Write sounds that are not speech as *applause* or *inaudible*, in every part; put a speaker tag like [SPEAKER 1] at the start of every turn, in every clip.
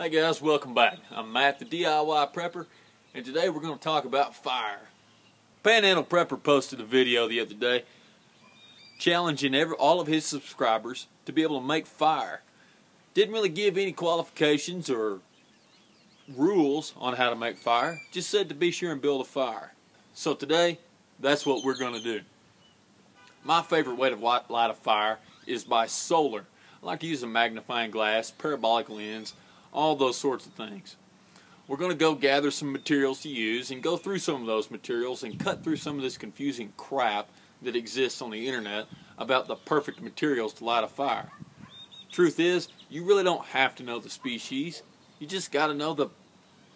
[SPEAKER 1] Hey guys, welcome back. I'm Matt the DIY Prepper, and today we're going to talk about fire. Panhandle Prepper posted a video the other day challenging every, all of his subscribers to be able to make fire. Didn't really give any qualifications or rules on how to make fire, just said to be sure and build a fire. So today, that's what we're going to do. My favorite way to light a fire is by solar. I like to use a magnifying glass, parabolic lens, all those sorts of things. We're going to go gather some materials to use and go through some of those materials and cut through some of this confusing crap that exists on the internet about the perfect materials to light a fire. Truth is, you really don't have to know the species. You just got to know the,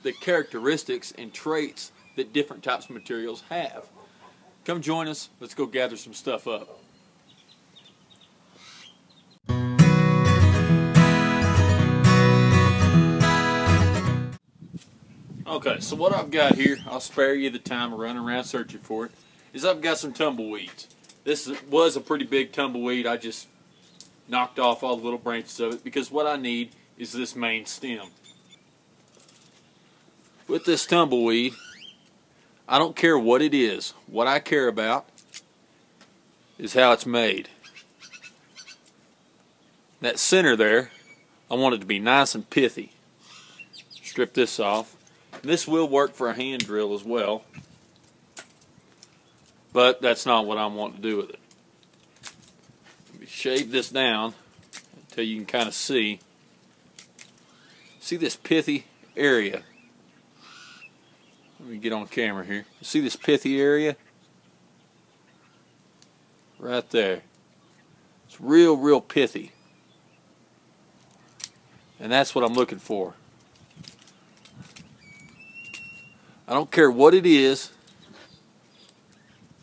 [SPEAKER 1] the characteristics and traits that different types of materials have. Come join us. Let's go gather some stuff up. Okay, so what I've got here, I'll spare you the time of running around searching for it, is I've got some tumbleweeds. This was a pretty big tumbleweed. I just knocked off all the little branches of it because what I need is this main stem. With this tumbleweed, I don't care what it is. What I care about is how it's made. That center there, I want it to be nice and pithy. Strip this off. This will work for a hand drill as well, but that's not what I'm wanting to do with it. Let me shave this down until you can kind of see. See this pithy area? Let me get on camera here. See this pithy area? Right there. It's real, real pithy. And that's what I'm looking for. I don't care what it is,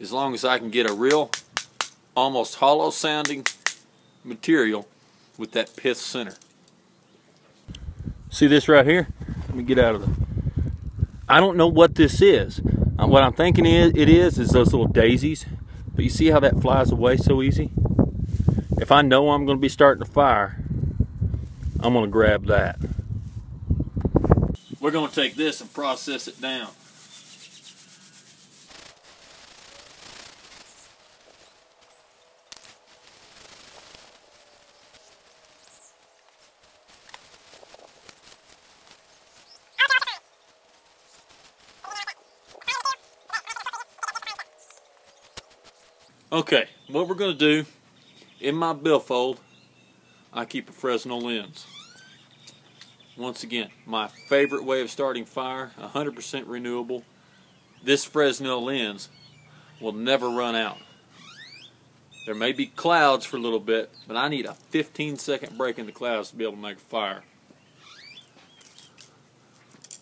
[SPEAKER 1] as long as I can get a real, almost hollow sounding material with that pith center. See this right here? Let me get out of the. I don't know what this is. Uh, what I'm thinking is it is is those little daisies. But you see how that flies away so easy? If I know I'm going to be starting a fire, I'm going to grab that. We're going to take this and process it down. Okay, what we're going to do, in my billfold, I keep a Fresnel lens. Once again, my favorite way of starting fire, 100% renewable. This Fresnel lens will never run out. There may be clouds for a little bit, but I need a 15 second break in the clouds to be able to make a fire.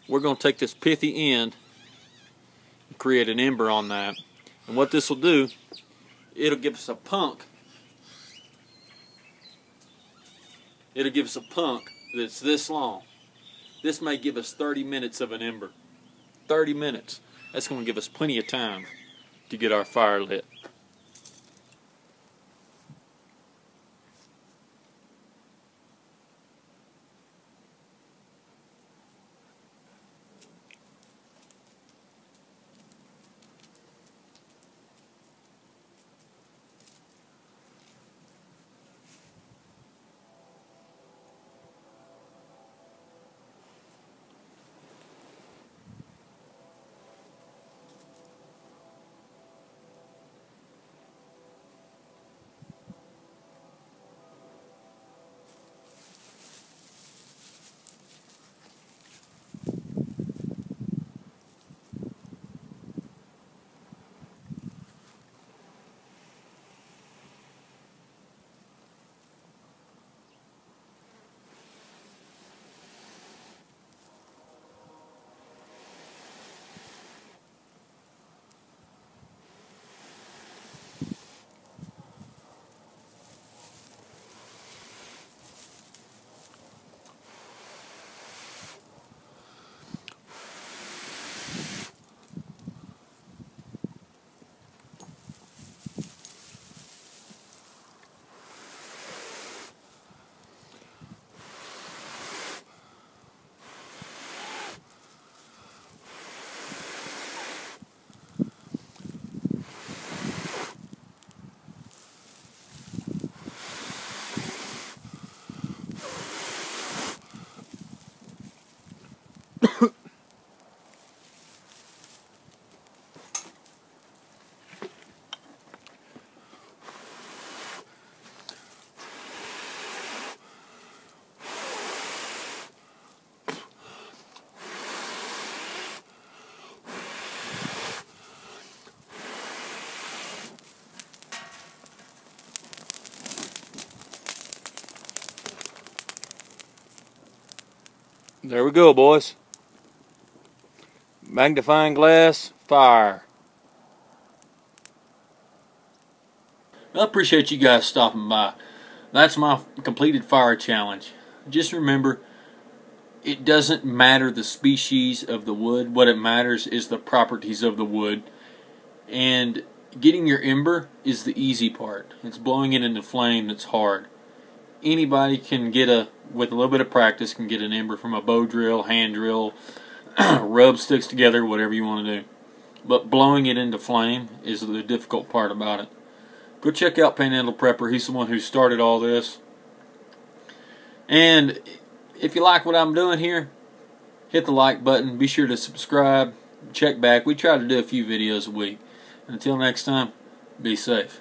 [SPEAKER 1] We're going to take this pithy end and create an ember on that. And what this will do it'll give us a punk. It'll give us a punk that's this long. This may give us 30 minutes of an ember. 30 minutes. That's going to give us plenty of time to get our fire lit. There we go, boys. Magnifying glass, fire. I appreciate you guys stopping by. That's my completed fire challenge. Just remember, it doesn't matter the species of the wood. What it matters is the properties of the wood. And getting your ember is the easy part. It's blowing it into flame that's hard anybody can get a with a little bit of practice can get an ember from a bow drill, hand drill, *clears throat* rub sticks together, whatever you want to do. But blowing it into flame is the difficult part about it. Go check out Panhandle Prepper. He's the one who started all this. And if you like what I'm doing here, hit the like button. Be sure to subscribe. Check back. We try to do a few videos a week. Until next time, be safe.